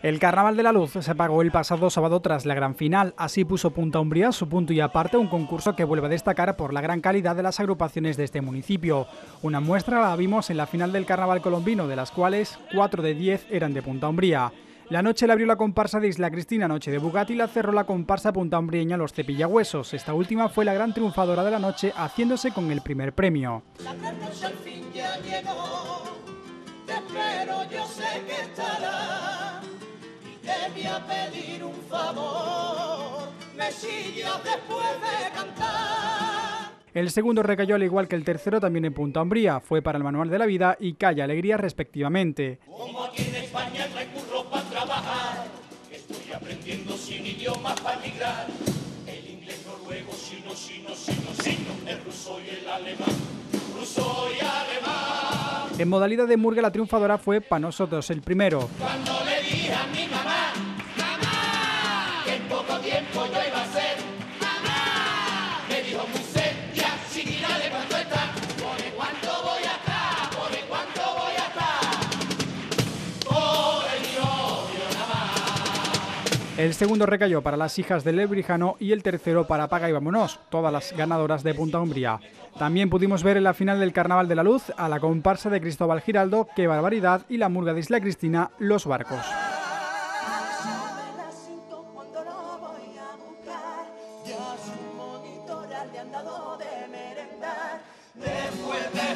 El Carnaval de la Luz se pagó el pasado sábado tras la gran final. Así puso Punta Umbría su punto y aparte un concurso que vuelve a destacar por la gran calidad de las agrupaciones de este municipio. Una muestra la vimos en la final del Carnaval colombino, de las cuales 4 de 10 eran de Punta Umbría. La noche la abrió la comparsa de Isla Cristina, noche de Bugatti, la cerró la comparsa punta umbrieña Los Cepillagüesos. Esta última fue la gran triunfadora de la noche, haciéndose con el primer premio. La al fin ya llegó, te espero, yo sé que a pedir un favor, me después de cantar. El segundo recayó al igual que el tercero también en Punta Umbría, fue para el Manual de la Vida y Calla Alegría respectivamente. Como aquí en España recurro para trabajar, estoy aprendiendo sin idiomas para migrar, el inglés, noruego, chino, chino, chino, chino, el ruso y el alemán, ruso y alemán. En modalidad de murga la triunfadora fue para nosotros el primero. Cuando le dije a mi mamá El segundo recayó para las hijas del Lebrijano y el tercero para Paga y Vámonos, todas las ganadoras de Punta Umbría. También pudimos ver en la final del Carnaval de la Luz a la comparsa de Cristóbal Giraldo, Qué Barbaridad y la murga de Isla Cristina, Los Barcos. Después de jugar llega la hora de cenar, miro en